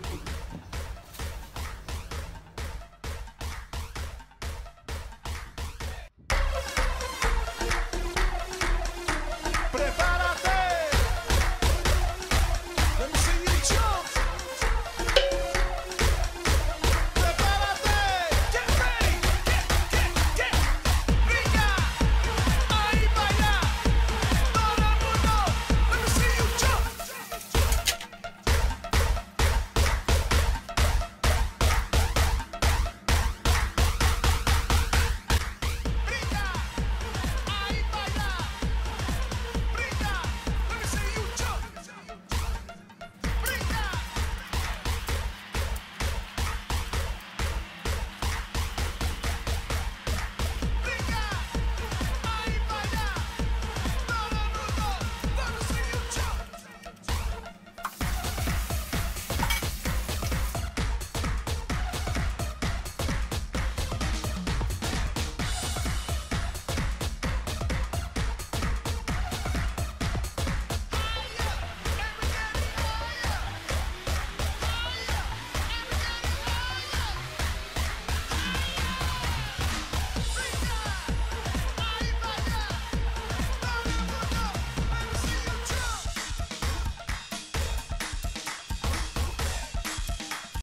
Peace.